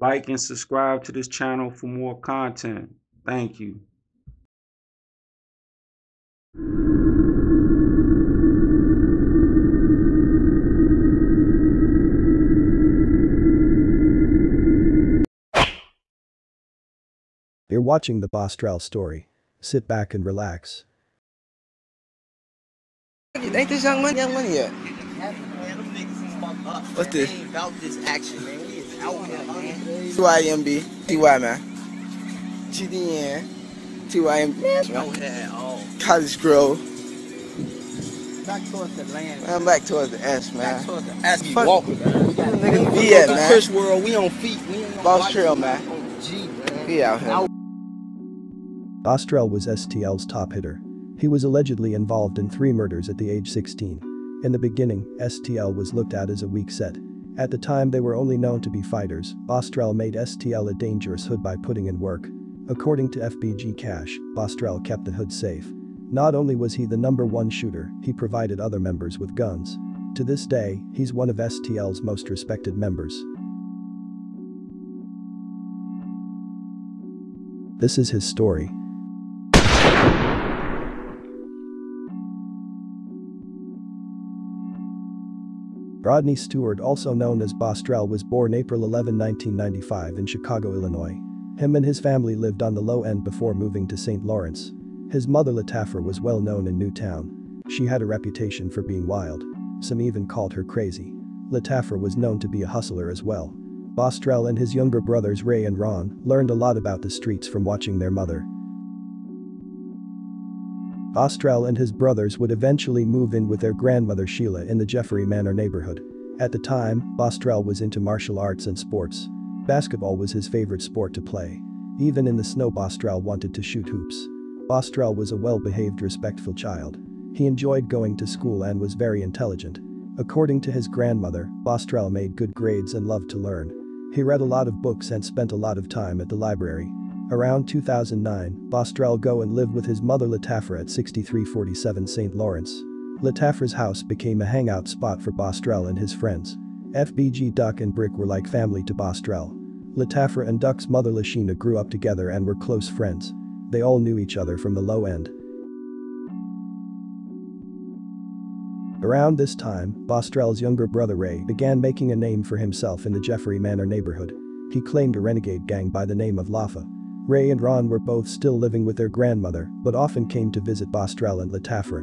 Like and subscribe to this channel for more content. Thank you. You're watching the Boss Trell story. Sit back and relax. Ain't this Young Money? Young Money yet? What's this? About this action, man. We is out here, man. TYMB. TY, man. TDN. TYM. Out here at all. Cottage Grove. Back towards the land. Man, back towards the S, man. Back man. towards the ass. We Fuck. walking, man. We got Niggas we be at, to man. Chris World. We on feet. We ain't on oh, Boss. Trell, man. On G, man. He out here. Boss Trell was STL's top hitter. He was allegedly involved in three murders at the age 16. In the beginning, STL was looked at as a weak set. At the time they were only known to be fighters, Boss Trell made STL a dangerous hood by putting in work. According to FBG Cash, Boss Trell kept the hood safe. Not only was he the number one shooter, he provided other members with guns. To this day, he's one of STL's most respected members. This is his story. Rodney Stewart, also known as Boss Trell, was born April 11, 1995 in Chicago, Illinois. Him and his family lived on the low end before moving to St. Lawrence. His mother Latafra was well known in Newtown. She had a reputation for being wild. Some even called her crazy. Latafra was known to be a hustler as well. Boss Trell and his younger brothers Ray and Ron learned a lot about the streets from watching their mother. Boss Trell and his brothers would eventually move in with their grandmother Sheila in the Jeffrey Manor neighborhood. At the time, Boss Trell was into martial arts and sports. Basketball was his favorite sport to play. Even in the snow Boss Trell wanted to shoot hoops. Boss Trell was a well-behaved respectful child. He enjoyed going to school and was very intelligent. According to his grandmother, Boss Trell made good grades and loved to learn. He read a lot of books and spent a lot of time at the library. Around 2009, Boss Trell go and lived with his mother Latafra at 6347 St. Lawrence. Latafra's house became a hangout spot for Boss Trell and his friends. FBG Duck and Brick were like family to Boss Trell. Latafra and Duck's mother Lashina grew up together and were close friends. They all knew each other from the low end. Around this time, Boss Trell's younger brother Ray began making a name for himself in the Jeffrey Manor neighborhood. He claimed a renegade gang by the name of Lafa. Ray and Ron were both still living with their grandmother, but often came to visit Boss Trell and Latafra.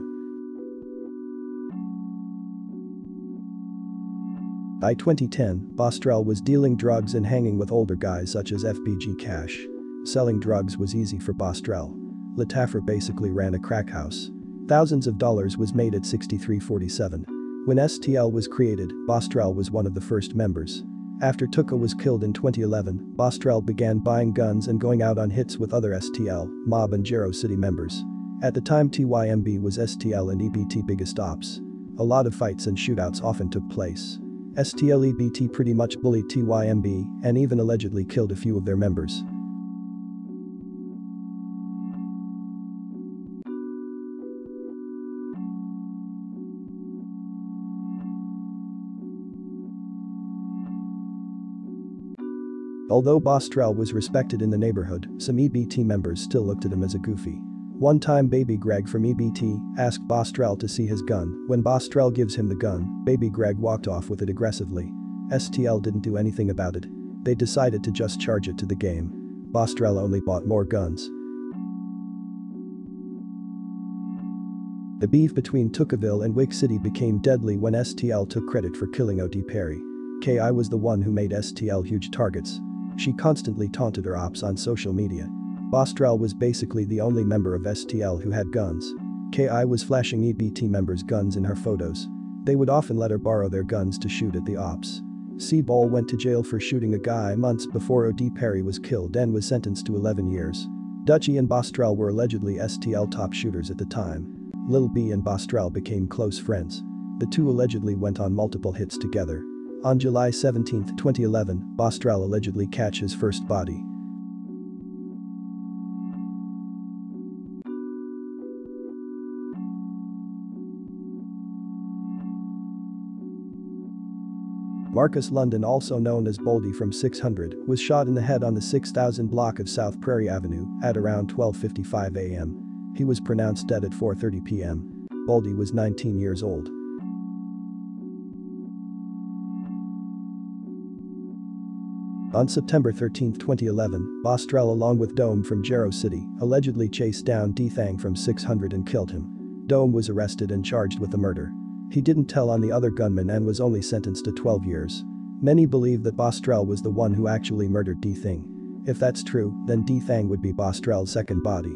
By 2010, Boss Trell was dealing drugs and hanging with older guys such as FBG Cash. Selling drugs was easy for Boss Trell. Latafra basically ran a crack house. Thousands of dollars was made at 6347. When STL was created, Boss Trell was one of the first members. After Tooka was killed in 2011, Boss Trell began buying guns and going out on hits with other STL, Mob and Jero City members. At the time TYMB was STL and EBT biggest ops. A lot of fights and shootouts often took place. STL EBT pretty much bullied TYMB and even allegedly killed a few of their members. Although Boss Trell was respected in the neighborhood, some EBT members still looked at him as a goofy. One time baby Greg from EBT asked Boss Trell to see his gun. When Boss Trell gives him the gun, baby Greg walked off with it aggressively. STL didn't do anything about it. They decided to just charge it to the game. Boss Trell only bought more guns. The beef between Tookaville and Wick City became deadly when STL took credit for killing Odee Perry. KI was the one who made STL huge targets. She constantly taunted her ops on social media. Boss Trell was basically the only member of STL who had guns. KI was flashing EBT members' guns in her photos. They would often let her borrow their guns to shoot at the ops. Seaball went to jail for shooting a guy months before Odee Perry was killed and was sentenced to 11 years. Dutchy and Boss Trell were allegedly STL top shooters at the time. Lil B and Boss Trell became close friends. The two allegedly went on multiple hits together. On July 17, 2011, Boss Trell allegedly catch his first body. Marcus London also known as Boldy from 600 was shot in the head on the 6000 block of South Prairie Avenue at around 12.55 am. He was pronounced dead at 4.30 pm. Boldy was 19 years old. On September 13, 2011, Boss Trell along with Dome from Jero City allegedly chased down D Thang from 600 and killed him. Dome was arrested and charged with the murder. He didn't tell on the other gunman and was only sentenced to 12 years. Many believe that Boss Trell was the one who actually murdered D Thing. If that's true, then D Thang would be Boss Trell's second body.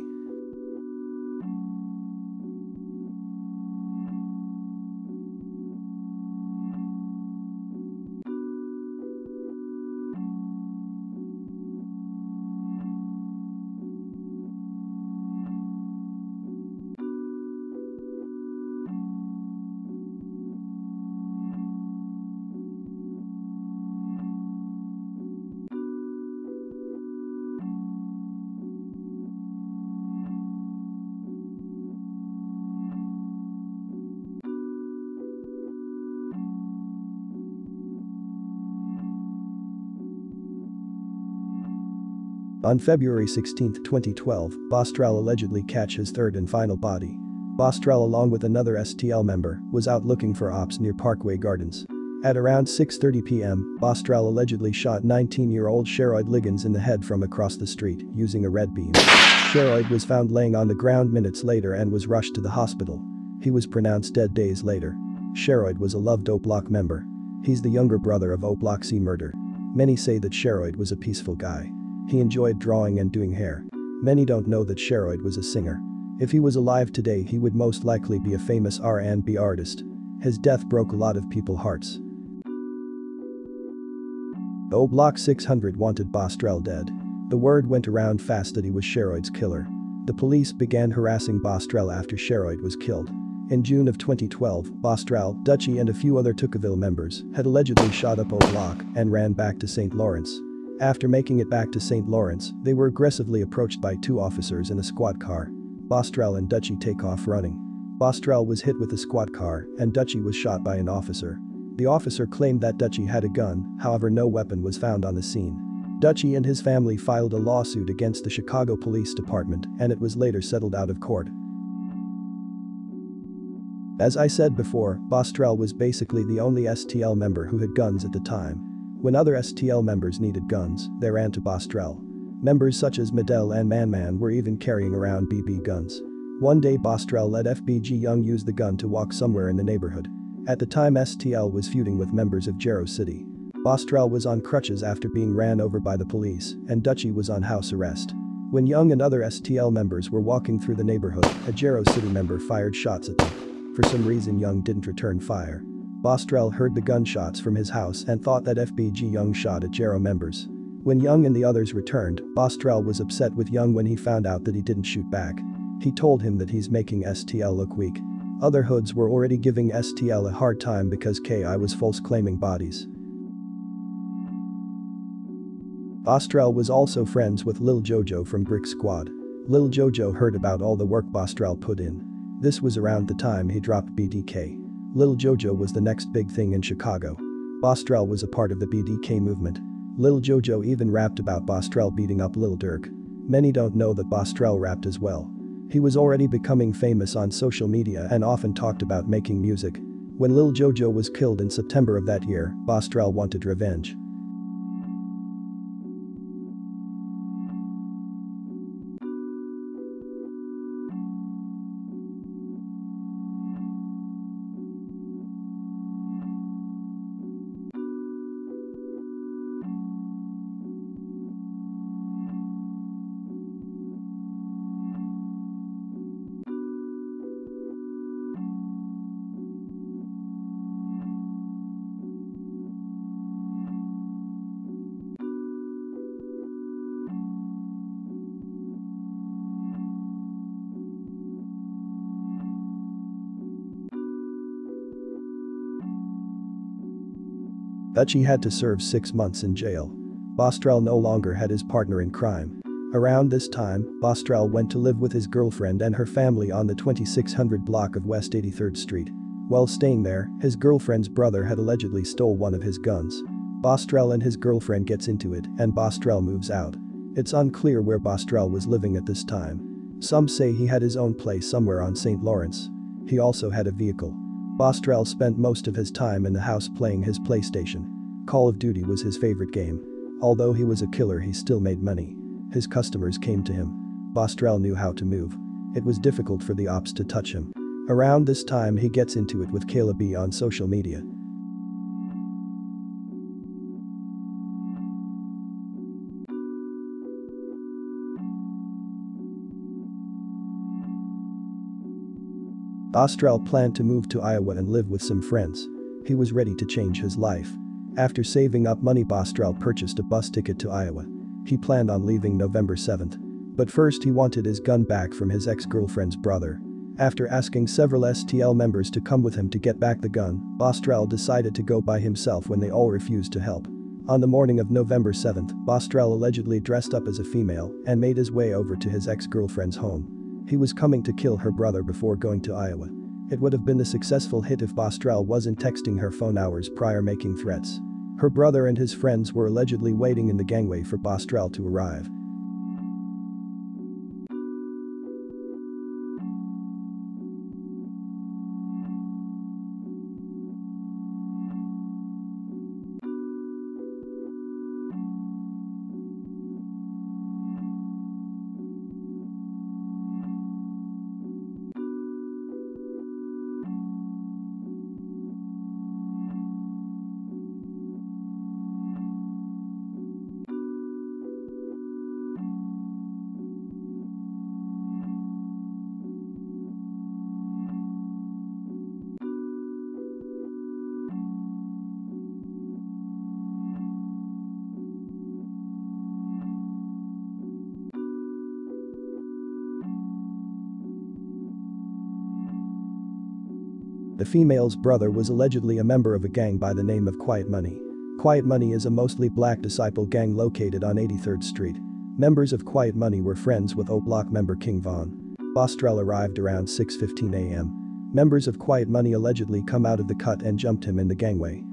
On February 16, 2012, Boss Trell allegedly catch his third and final body. Boss Trell along with another STL member was out looking for ops near Parkway Gardens. At around 6.30 pm, Boss Trell allegedly shot 19-year-old Sheroid Liggins in the head from across the street using a red beam. Sheroid was found laying on the ground minutes later and was rushed to the hospital. He was pronounced dead days later. Sheroid was a loved O Block member. He's the younger brother of O Block C murder. Many say that Sheroid was a peaceful guy. He enjoyed drawing and doing hair. Many don't know that Sheroid was a singer. If he was alive today he would most likely be a famous R&B artist. His death broke a lot of people's hearts. O Block 600 wanted Boss Trell dead. The word went around fast that he was Sheroid's killer. The police began harassing Boss Trell after Sheroid was killed. In June of 2012, Boss Trell, Dutchy and a few other Tookaville members had allegedly shot up O Block and ran back to St. Lawrence. After making it back to St. Lawrence, they were aggressively approached by two officers in a squad car. Boss Trell and Dutchy take off running. Boss Trell was hit with a squad car and Dutchy was shot by an officer. The officer claimed that Dutchy had a gun, however no weapon was found on the scene. Dutchy and his family filed a lawsuit against the Chicago Police Department and it was later settled out of court. As I said before, Boss Trell was basically the only STL member who had guns at the time. When other STL members needed guns, they ran to Boss Trell. Members such as Medell and Manman were even carrying around BB guns. One day Boss Trell let FBG Young use the gun to walk somewhere in the neighborhood. At the time STL was feuding with members of Jero City. Boss Trell was on crutches after being ran over by the police, and Dutchy was on house arrest. When Young and other STL members were walking through the neighborhood, a Jero City member fired shots at them. For some reason Young didn't return fire. Boss Trell heard the gunshots from his house and thought that FBG Young shot at Jero members. When Young and the others returned, Boss Trell was upset with Young when he found out that he didn't shoot back. He told him that he's making STL look weak. Other hoods were already giving STL a hard time because KI was false claiming bodies. Boss Trell was also friends with Lil Jojo from Brick Squad. Lil Jojo heard about all the work Boss Trell put in. This was around the time he dropped BDK. Lil Jojo was the next big thing in Chicago. Boss Trell was a part of the BDK movement. Lil Jojo even rapped about Boss Trell beating up Lil Durk. Many don't know that Boss Trell rapped as well. He was already becoming famous on social media and often talked about making music. When Lil Jojo was killed in September of that year, Boss Trell wanted revenge. Dutchy had to serve six months in jail. Boss Trell no longer had his partner in crime. Around this time, Boss Trell went to live with his girlfriend and her family on the 2600 block of West 83rd Street. While staying there, his girlfriend's brother had allegedly stole one of his guns. Boss Trell and his girlfriend gets into it and Boss Trell moves out. It's unclear where Boss Trell was living at this time. Some say he had his own place somewhere on St. Lawrence. He also had a vehicle. Boss Trell spent most of his time in the house playing his PlayStation. Call of Duty was his favorite game. Although he was a killer he still made money. His customers came to him. Boss Trell knew how to move. It was difficult for the ops to touch him. Around this time he gets into it with Kayla B on social media. Boss Trell planned to move to Iowa and live with some friends. He was ready to change his life. After saving up money Boss Trell purchased a bus ticket to Iowa. He planned on leaving November 7th. But first he wanted his gun back from his ex-girlfriend's brother. After asking several STL members to come with him to get back the gun, Boss Trell decided to go by himself when they all refused to help. On the morning of November 7th, Boss Trell allegedly dressed up as a female and made his way over to his ex-girlfriend's home. He was coming to kill her brother before going to Iowa. It would have been a successful hit if Boss Trell wasn't texting her phone hours prior making threats. Her brother and his friends were allegedly waiting in the gangway for Boss Trell to arrive. The female's brother was allegedly a member of a gang by the name of Quiet Money. Quiet Money is a mostly black disciple gang located on 83rd Street. Members of Quiet Money were friends with O Block member King Von. Boss Trell arrived around 6.15 am. Members of Quiet Money allegedly come out of the cut and jumped him in the gangway.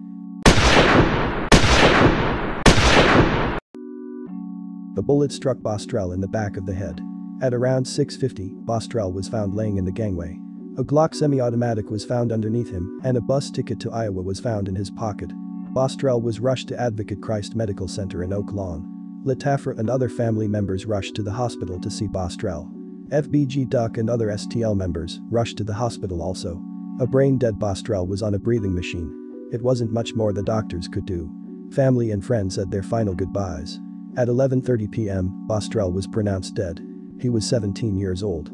The bullet struck Boss Trell in the back of the head. At around 6.50, Boss Trell was found laying in the gangway. A Glock semi-automatic was found underneath him and a bus ticket to Iowa was found in his pocket. Boss Trell was rushed to Advocate Christ Medical Center in Oak Lawn. Letafra and other family members rushed to the hospital to see Boss Trell. FBG Duck and other STL members rushed to the hospital also. A brain-dead Boss Trell was on a breathing machine. It wasn't much more the doctors could do. Family and friends said their final goodbyes. At 11.30 p.m., Bostrel was pronounced dead. He was 17 years old.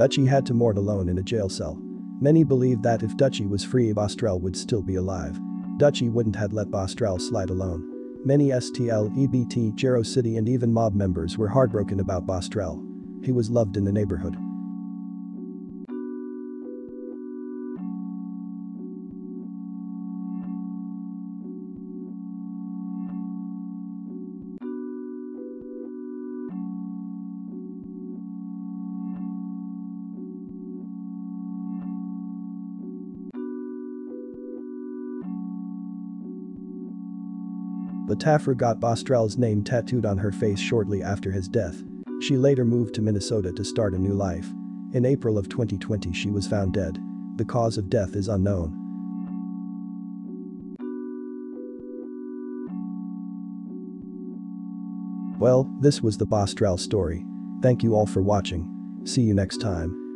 Dutchy had to mourn alone in a jail cell. Many believed that if Dutchy was free Boss Trell would still be alive. Dutchy wouldn't have let Boss Trell slide alone. Many STL, EBT, Jero City and even mob members were heartbroken about Boss Trell. He was loved in the neighborhood. Letafra got Boss Trell's name tattooed on her face shortly after his death. She later moved to Minnesota to start a new life. In April of 2020 she was found dead. The cause of death is unknown. Well, this was the Boss Trell story. Thank you all for watching. See you next time.